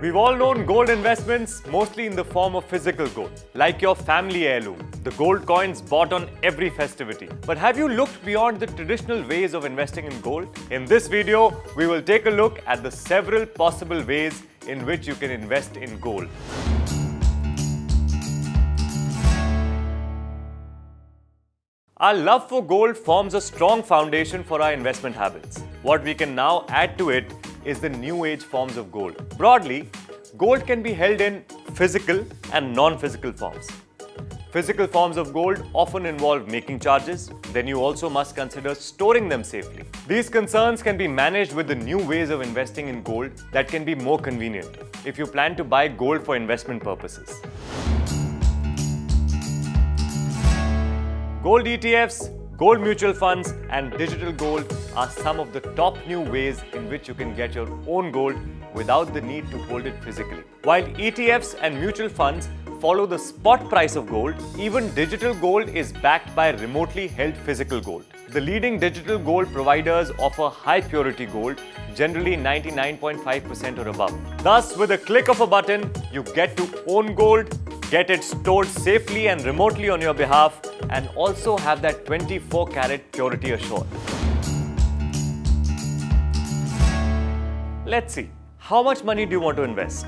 We've all known gold investments mostly in the form of physical gold, like your family heirloom, the gold coins bought on every festivity. But have you looked beyond the traditional ways of investing in gold? In this video, we will take a look at the several possible ways in which you can invest in gold. Our love for gold forms a strong foundation for our investment habits. What we can now add to it is the new age forms of gold. Broadly, gold can be held in physical and non-physical forms. Physical forms of gold often involve making charges, then you also must consider storing them safely. These concerns can be managed with the new ways of investing in gold that can be more convenient if you plan to buy gold for investment purposes. Gold ETFs, gold mutual funds, and digital gold are some of the top new ways in which you can get your own gold without the need to hold it physically. While ETFs and mutual funds follow the spot price of gold, even digital gold is backed by remotely held physical gold. The leading digital gold providers offer high purity gold, generally 99.5% or above. Thus, with a click of a button, you get to own gold, get it stored safely and remotely on your behalf, and also have that 24 karat purity assured. Let's see, how much money do you want to invest?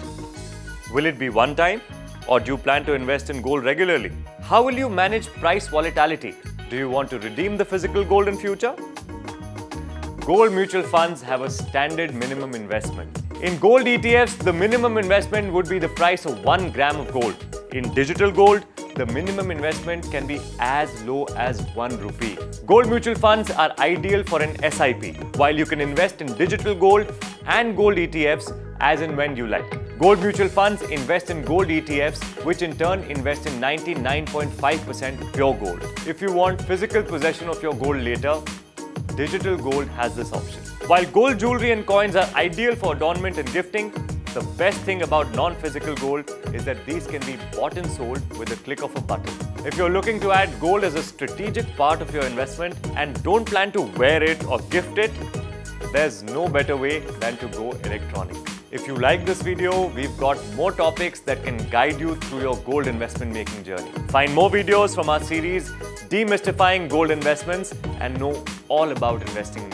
Will it be one time or do you plan to invest in gold regularly? How will you manage price volatility? Do you want to redeem the physical gold in future? Gold mutual funds have a standard minimum investment. In gold ETFs, the minimum investment would be the price of 1 gram of gold. In digital gold, the minimum investment can be as low as 1 rupee. Gold mutual funds are ideal for an SIP, while you can invest in digital gold and gold ETFs as and when you like. Gold mutual funds invest in gold ETFs, which in turn invest in 99.5% pure gold. If you want physical possession of your gold later, digital gold has this option. While gold jewelry and coins are ideal for adornment and gifting, the best thing about non-physical gold is that these can be bought and sold with a click of a button. If you're looking to add gold as a strategic part of your investment and don't plan to wear it or gift it, there's no better way than to go electronic. If you like this video, we've got more topics that can guide you through your gold investment making journey. Find more videos from our series Demystifying Gold Investments and know all about investing in